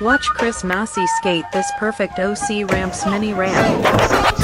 Watch Chris Massey skate this perfect OC ramps mini ramp.